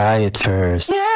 Try it first. Yeah.